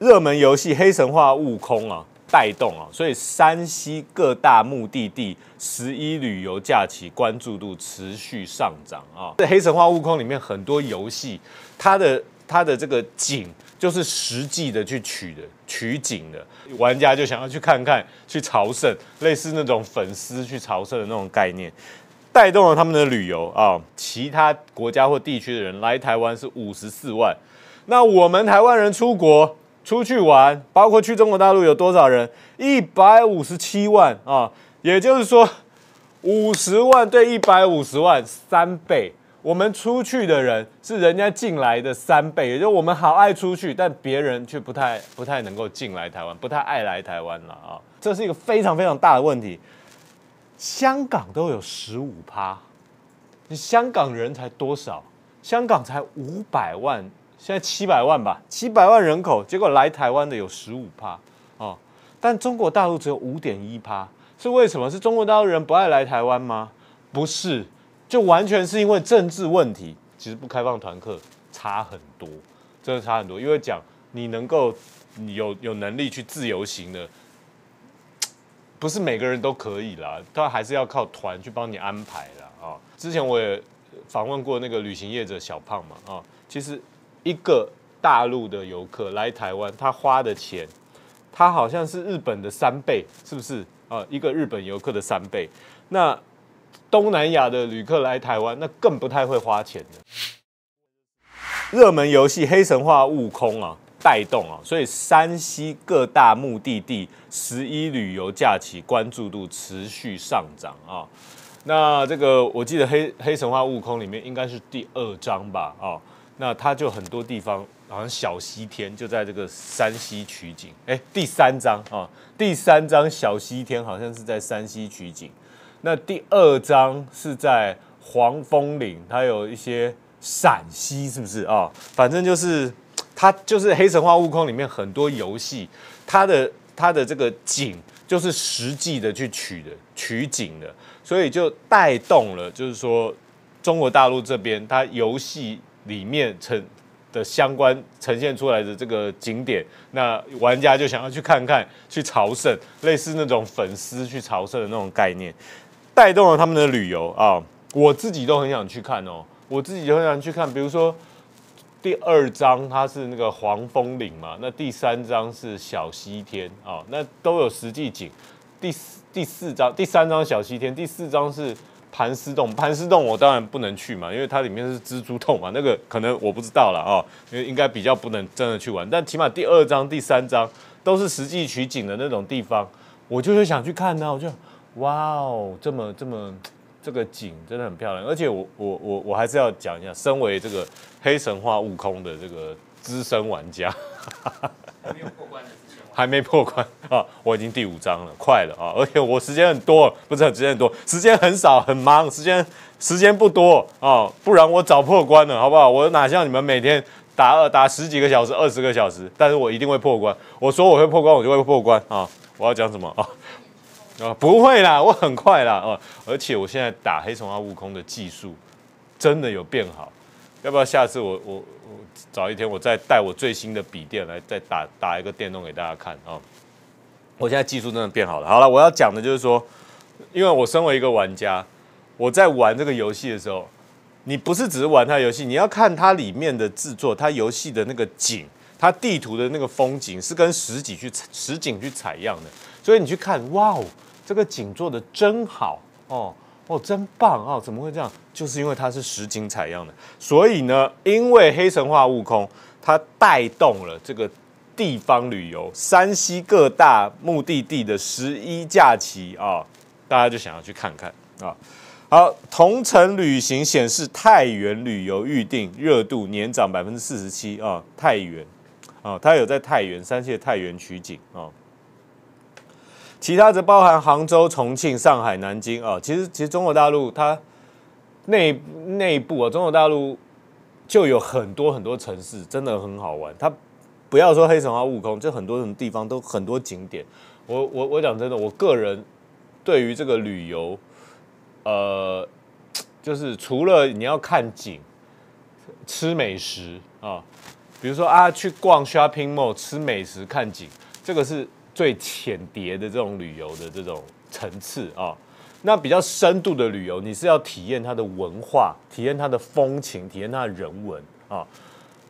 热门游戏《黑神话：悟空》啊带动啊，所以山西各大目的地十一旅游假期关注度持续上涨啊。在《黑神话：悟空》里面很多游戏，它的它的这个景就是实际的去取的取景的，玩家就想要去看看去朝圣，类似那种粉丝去朝圣的那种概念，带动了他们的旅游啊。其他国家或地区的人来台湾是五十四万，那我们台湾人出国。出去玩，包括去中国大陆有多少人？一百五十七万啊，也就是说，五十万对一百五十万，三倍。我们出去的人是人家进来的三倍，也就我们好爱出去，但别人却不太不太能够进来台湾，不太爱来台湾了啊。这是一个非常非常大的问题。香港都有十五趴，你香港人才多少？香港才五百万。现在七百万吧，七百万人口，结果来台湾的有十五趴哦，但中国大陆只有五点一趴，是为什么？是中国大陆人不爱来台湾吗？不是，就完全是因为政治问题。其实不开放团客差很多，真的差很多。因为讲你能够有有能力去自由行的，不是每个人都可以啦，他还是要靠团去帮你安排啦。啊。之前我也访问过那个旅行业者小胖嘛啊，其实。一个大陆的游客来台湾，他花的钱，他好像是日本的三倍，是不是啊？一个日本游客的三倍。那东南亚的旅客来台湾，那更不太会花钱的。热门游戏《黑神话：悟空》啊，带动啊，所以山西各大目的地十一旅游假期关注度持续上涨啊。那这个我记得《黑黑神话：悟空》里面应该是第二章吧？啊。那他就很多地方，好像小西天就在这个山西取景。哎，第三章啊，第三章小西天好像是在山西取景。那第二章是在黄风岭，它有一些陕西，是不是啊？反正就是它就是《黑神话：悟空》里面很多游戏，它的它的这个景就是实际的去取的取景的，所以就带动了，就是说中国大陆这边它游戏。里面呈的相关呈现出来的这个景点，那玩家就想要去看看，去朝圣，类似那种粉丝去朝圣的那种概念，带动了他们的旅游啊。我自己都很想去看哦，我自己就很想去看。比如说第二章它是那个黄风岭嘛，那第三章是小西天啊，那都有实际景。第四第四章第三章小西天，第四章是。盘丝洞，盘丝洞我当然不能去嘛，因为它里面是蜘蛛洞嘛，那个可能我不知道了啊，因为应该比较不能真的去玩。但起码第二章、第三章都是实际取景的那种地方，我就是想去看呢。我就哇哦，这么这么这个景真的很漂亮。而且我我我我还是要讲一下，身为这个黑神话悟空的这个资深玩家。没有过关的。还没破关啊！我已经第五章了，快了啊！而且我时间很多，不是很时间很多，时间很少，很忙，时间时间不多啊！不然我早破关了，好不好？我哪像你们每天打二打十几个小时、二十个小时，但是我一定会破关。我说我会破关，我就会破关啊！我要讲什么啊？啊，不会啦，我很快啦啊！而且我现在打黑神话悟空的技术真的有变好。要不要下次我我我找一天我再带我最新的笔电来再打打一个电动给大家看啊！我现在技术真的变好了。好了，我要讲的就是说，因为我身为一个玩家，我在玩这个游戏的时候，你不是只是玩它游戏，你要看它里面的制作，它游戏的那个景，它地图的那个风景是跟实景去实景去采样的，所以你去看，哇哦，这个景做的真好哦。哦，真棒哦！怎么会这样？就是因为它是实景采样的，所以呢，因为黑神话悟空它带动了这个地方旅游，山西各大目的地的十一假期啊，大家就想要去看看啊。好，同城旅行显示太原旅游预定热度年涨百分之四十七啊，太原啊，它有在太原山西的太原取景啊。其他则包含杭州、重庆、上海、南京啊。其实，其实中国大陆它内内部啊，中国大陆就有很多很多城市，真的很好玩。它不要说黑神话、悟空，就很多种地方都很多景点。我我我讲真的，我个人对于这个旅游，呃，就是除了你要看景、吃美食啊，比如说啊，去逛 shopping mall 吃美食看景，这个是最浅碟的这种旅游的这种层次啊。那比较深度的旅游，你是要体验它的文化，体验它的风情，体验它的人文啊。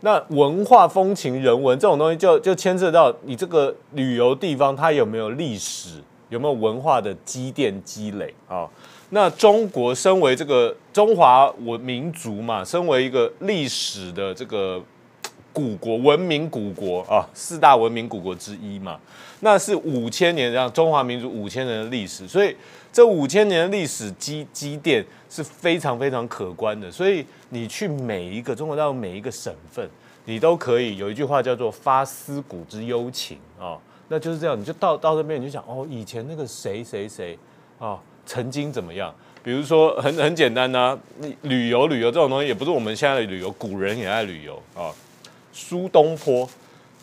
那文化、风情、人文这种东西，就就牵涉到你这个旅游地方它有没有历史，有没有文化的积淀积累啊？那中国身为这个中华文民族嘛，身为一个历史的这个古国、文明古国啊，四大文明古国之一嘛，那是五千年这样中华民族五千年的历史，所以这五千年的历史积积淀是非常非常可观的。所以你去每一个中国大陆每一个省份，你都可以有一句话叫做“发思古之幽情”啊，那就是这样，你就到到这边你就想哦，以前那个谁谁谁啊。曾经怎么样？比如说很很简单呐，旅游旅游这种东西也不是我们现在的旅游，古人也爱旅游啊。苏东坡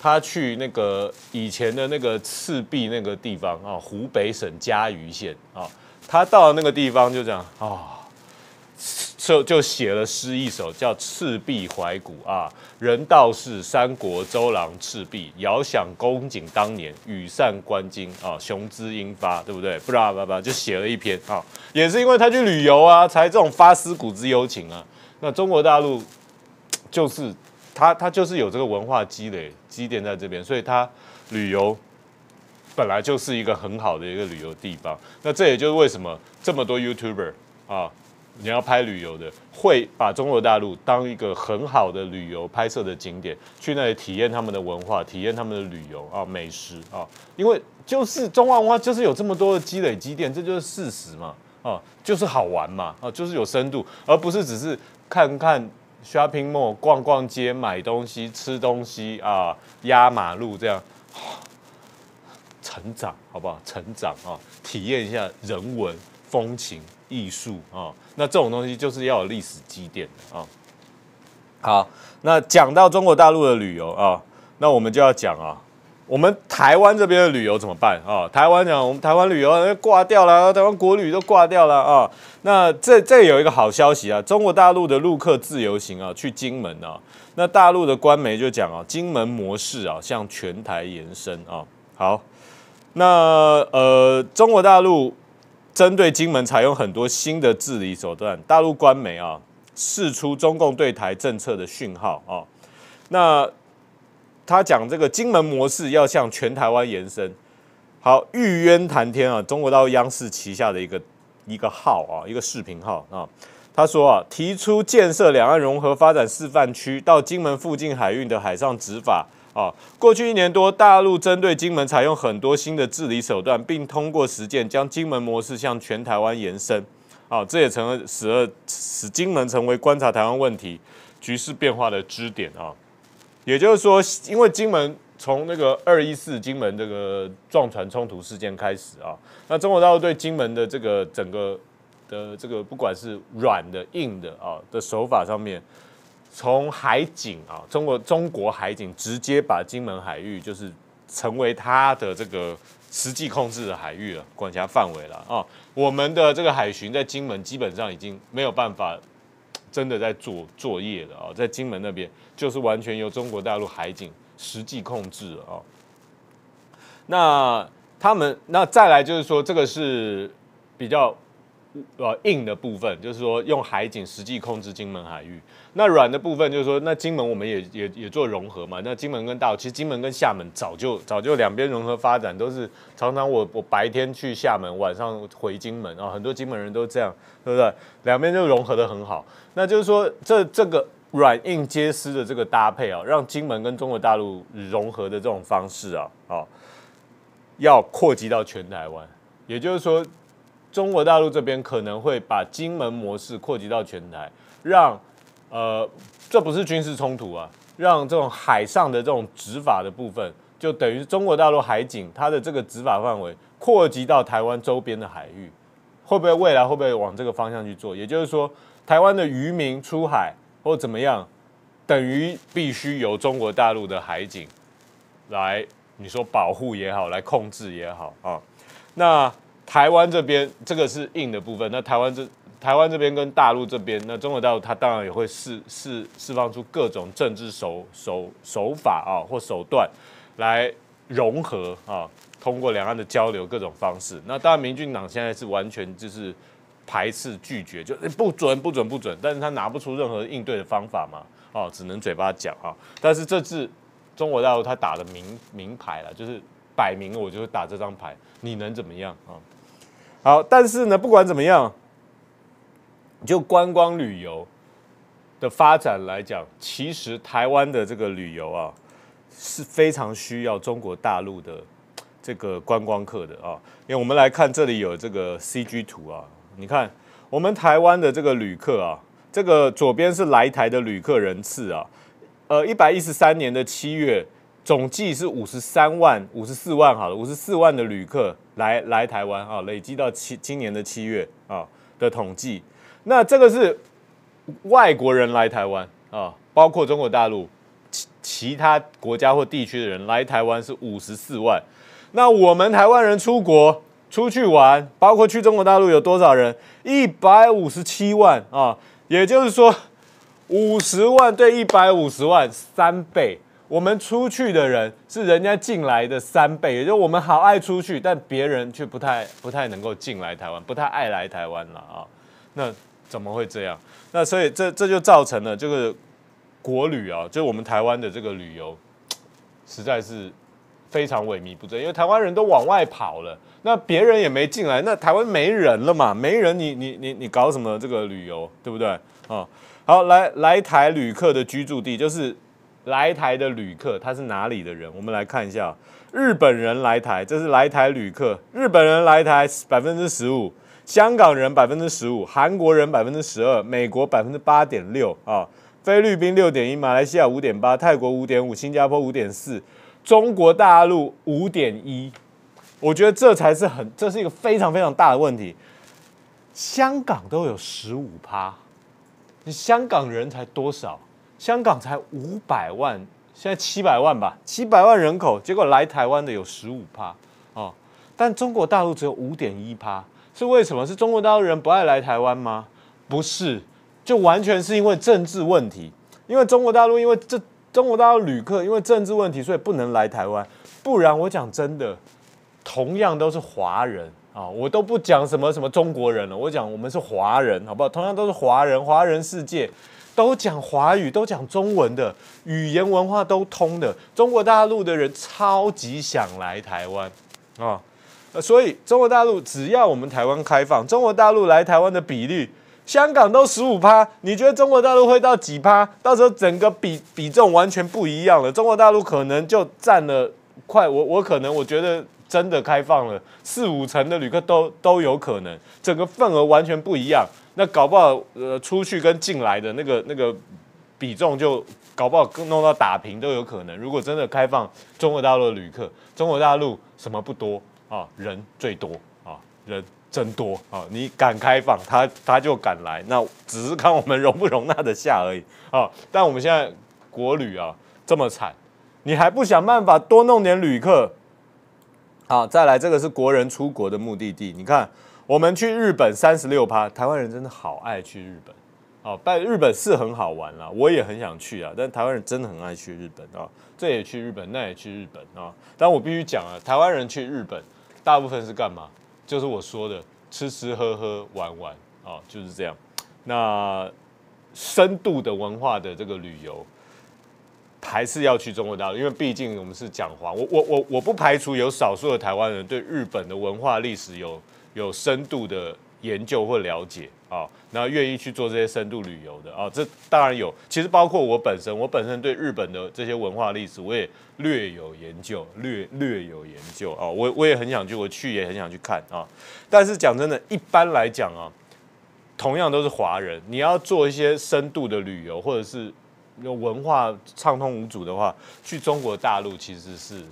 他去那个以前的那个赤壁那个地方啊，湖北省嘉鱼县啊，他到了那个地方就这样啊。就就写了诗一首，叫《赤壁怀古》啊。人道是三国周郎赤壁，遥想公瑾当年，羽扇纶巾啊，雄姿英发，对不对？不啦不不，就写了一篇啊。也是因为他去旅游啊，才这种发思古之幽情啊。那中国大陆就是他他就是有这个文化积累积淀在这边，所以他旅游本来就是一个很好的一个旅游地方。那这也就是为什么这么多 YouTuber 啊。你要拍旅游的，会把中国大陆当一个很好的旅游拍摄的景点，去那里体验他们的文化，体验他们的旅游啊，美食啊，因为就是中华文化就是有这么多的积累积淀，这就是事实嘛，啊，就是好玩嘛，啊，就是有深度，而不是只是看看 shopping mall 逛逛街、买东西、吃东西啊，压马路这样，成长好不好？成长啊，体验一下人文风情。艺术啊，那这种东西就是要有历史积淀的啊。好，那讲到中国大陆的旅游啊，那我们就要讲啊，我们台湾这边的旅游怎么办啊？台湾讲，我们台湾旅游挂掉了，台湾国旅都挂掉了啊。那这这有一个好消息啊，中国大陆的陆客自由行啊，去金门啊，那大陆的官媒就讲啊，金门模式啊，向全台延伸啊。好，那呃，中国大陆。针对金门采用很多新的治理手段，大陆官媒啊释出中共对台政策的讯号啊。那他讲这个金门模式要向全台湾延伸。好，玉渊谈天啊，中国大陆央视旗下的一个一个号啊，一个视频号啊。他说啊，提出建设两岸融合发展示范区到金门附近海域的海上执法。啊，过去一年多，大陆针对金门采用很多新的治理手段，并通过实践将金门模式向全台湾延伸。啊，这也成了使二使金门成为观察台湾问题局势变化的支点啊。也就是说，因为金门从那个二一四金门这个撞船冲突事件开始啊，那中国大陆对金门的这个整个的这个不管是软的硬的啊的手法上面。从海警啊，中国中国海警直接把金门海域就是成为它的这个实际控制的海域了，管辖范围了啊。我们的这个海巡在金门基本上已经没有办法真的在做作业的啊，在金门那边就是完全由中国大陆海警实际控制了啊。那他们那再来就是说，这个是比较。呃，硬的部分就是说用海警实际控制金门海域，那软的部分就是说，那金门我们也也也做融合嘛。那金门跟大陆，其实金门跟厦门早就早就两边融合发展，都是常常我我白天去厦门，晚上回金门啊，很多金门人都这样，对不对？两边就融合的很好。那就是说，这这个软硬皆施的这个搭配啊，让金门跟中国大陆融合的这种方式啊，啊，要扩及到全台湾，也就是说。中国大陆这边可能会把金门模式扩及到全台，让呃，这不是军事冲突啊，让这种海上的这种执法的部分，就等于中国大陆海警它的这个执法范围扩及到台湾周边的海域，会不会未来会不会往这个方向去做？也就是说，台湾的渔民出海或怎么样，等于必须由中国大陆的海警来，你说保护也好，来控制也好啊，那。台湾这边这个是硬的部分，那台湾这台湾这边跟大陆这边，那中国大陆它当然也会释释释放出各种政治手手手法啊或手段来融合啊，通过两岸的交流各种方式。那当然，民进党现在是完全就是排斥拒绝，就不准不准不准，但是他拿不出任何应对的方法嘛，哦，只能嘴巴讲啊。但是这次中国大陆他打的名名牌了，就是摆明了我就会打这张牌，你能怎么样啊？好，但是呢，不管怎么样。就观光旅游的发展来讲，其实台湾的这个旅游啊是非常需要中国大陆的这个观光客的啊。因为我们来看这里有这个 CG 图啊，你看我们台湾的这个旅客啊，这个左边是来台的旅客人次啊，呃，一百一十三年的七月总计是五十三万、五十四万，好了，五十四万的旅客来来台湾啊，累积到七今年的七月啊的统计。那这个是外国人来台湾啊，包括中国大陆其其他国家或地区的人来台湾是五十四万。那我们台湾人出国出去玩，包括去中国大陆有多少人？一百五十七万啊，也就是说五十万对一百五十万三倍。我们出去的人是人家进来的三倍，也就我们好爱出去，但别人却不太不太能够进来台湾，不太爱来台湾了啊。那怎么会这样？那所以这这就造成了这个国旅啊，就我们台湾的这个旅游，实在是非常萎靡不振。因为台湾人都往外跑了，那别人也没进来，那台湾没人了嘛？没人，你你你你搞什么这个旅游，对不对？啊，好，来来台旅客的居住地就是来台的旅客，他是哪里的人？我们来看一下，日本人来台，这是来台旅客，日本人来台百分之十五。香港人百分之十五，韩国人百分之十二，美国百分之八点六啊，菲律宾六点一，马来西亚五点八，泰国五点五，新加坡五点四，中国大陆五点一。我觉得这才是很，这是一个非常非常大的问题。香港都有十五趴，你香港人才多少？香港才五百万，现在七百万吧，七百万人口，结果来台湾的有十五趴哦，但中国大陆只有五点一趴。是为什么？是中国大陆人不爱来台湾吗？不是，就完全是因为政治问题。因为中国大陆，因为这中国大陆旅客因为政治问题，所以不能来台湾。不然，我讲真的，同样都是华人啊，我都不讲什么什么中国人了，我讲我们是华人，好不好？同样都是华人，华人世界都讲华语，都讲中文的，语言文化都通的。中国大陆的人超级想来台湾啊。所以中国大陆只要我们台湾开放，中国大陆来台湾的比率，香港都十五趴，你觉得中国大陆会到几趴？到时候整个比比重完全不一样了，中国大陆可能就占了快，我我可能我觉得真的开放了四五成的旅客都都有可能，整个份额完全不一样，那搞不好呃出去跟进来的那个那个比重就搞不好弄到打平都有可能。如果真的开放中国大陆的旅客，中国大陆什么不多？啊，人最多啊，人真多啊！你敢开放，他他就敢来，那只是看我们容不容纳得下而已啊。但我们现在国旅啊这么惨，你还不想办法多弄点旅客？好，再来这个是国人出国的目的地，你看我们去日本三十六趴，台湾人真的好爱去日本。哦，但日本是很好玩啦，我也很想去啊。但台湾人真的很爱去日本啊，这也去日本，那也去日本啊。但我必须讲啊，台湾人去日本。大部分是干嘛？就是我说的吃吃喝喝玩玩啊，就是这样。那深度的文化的这个旅游，还是要去中国大陆，因为毕竟我们是讲华。我我我我不排除有少数的台湾人对日本的文化历史有有深度的研究或了解。啊，那愿意去做这些深度旅游的啊，这当然有。其实包括我本身，我本身对日本的这些文化历史，我也略有研究，略略有研究啊。我我也很想去，我去也很想去看啊。但是讲真的，一般来讲啊，同样都是华人，你要做一些深度的旅游，或者是有文化畅通无阻的话，去中国大陆其实是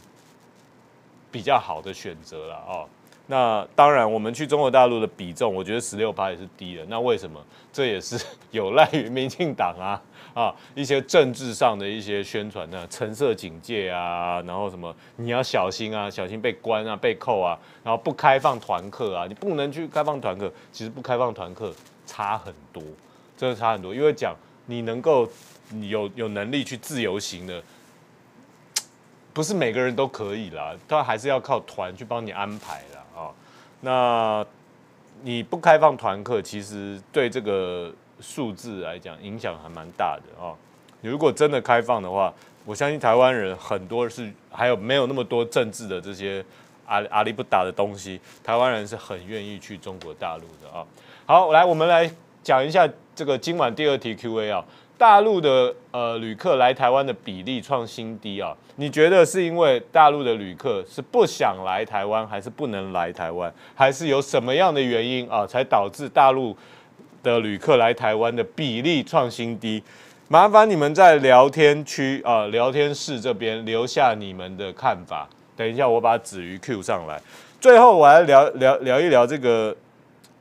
比较好的选择了哦。那当然，我们去中国大陆的比重，我觉得十六趴也是低的。那为什么？这也是有赖于民进党啊啊一些政治上的一些宣传呢，橙色警戒啊，然后什么你要小心啊，小心被关啊，被扣啊，然后不开放团客啊，你不能去开放团客。其实不开放团客差很多，真的差很多。因为讲你能够有有能力去自由行的，不是每个人都可以啦，他还是要靠团去帮你安排啦。啊。那你不开放团课，其实对这个数字来讲影响还蛮大的啊。你如果真的开放的话，我相信台湾人很多是还有没有那么多政治的这些阿阿里不达的东西，台湾人是很愿意去中国大陆的啊。好，来我们来讲一下这个今晚第二题 Q&A 啊，大陆的呃旅客来台湾的比例创新低啊，你觉得是因为大陆的旅客是不想来台湾，还是不能来台湾，还是有什么样的原因啊，才导致大陆的旅客来台湾的比例创新低？麻烦你们在聊天区啊，聊天室这边留下你们的看法。等一下，我把子瑜 Q 上来。最后，我来聊聊聊一聊这个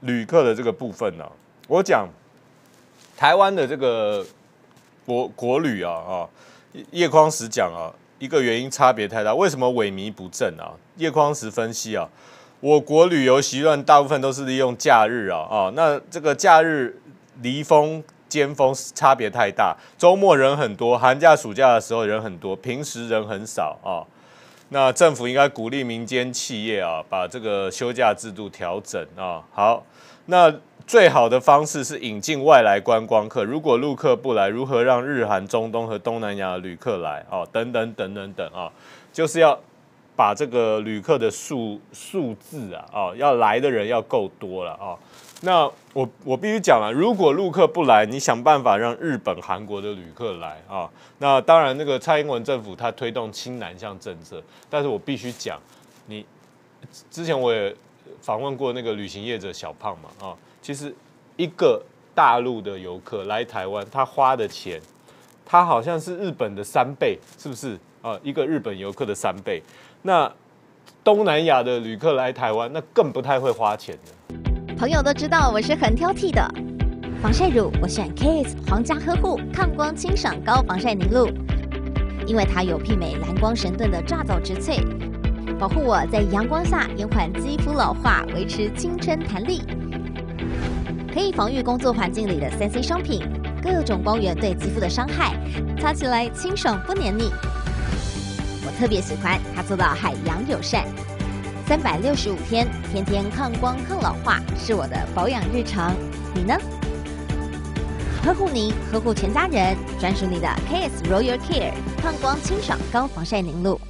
旅客的这个部分呢。我讲台湾的这个国国旅啊啊，叶匡时讲啊，一个原因差别太大。为什么萎靡不振啊？叶匡时分析啊，我国旅游习惯大部分都是利用假日啊啊，那这个假日离峰。尖峰差别太大，周末人很多，寒假暑假的时候人很多，平时人很少啊。那政府应该鼓励民间企业啊，把这个休假制度调整啊。好，那最好的方式是引进外来观光客。如果陆客不来，如何让日韩、中东和东南亚的旅客来哦？等等等等等啊，就是要把这个旅客的数数字啊，哦，要来的人要够多了啊。那我我必须讲了，如果陆客不来，你想办法让日本、韩国的旅客来啊。那当然，那个蔡英文政府他推动新南向政策，但是我必须讲，你之前我也访问过那个旅行业者小胖嘛啊，其实一个大陆的游客来台湾，他花的钱，他好像是日本的三倍，是不是啊？一个日本游客的三倍。那东南亚的旅客来台湾，那更不太会花钱的。朋友都知道我是很挑剔的，防晒乳我选 Kiss 皇家呵护抗光清爽高防晒凝露，因为它有媲美蓝光神盾的抓藻植萃，保护我在阳光下延缓肌肤老化，维持青春弹力，可以防御工作环境里的三 C 商品各种光源对肌肤的伤害，擦起来清爽不黏腻。我特别喜欢它做到海洋友善。三百六十五天，天天抗光抗老化，是我的保养日常。你呢？呵护您，呵护全家人，专属你的 KS Royal Care 抗光清爽高防晒凝露。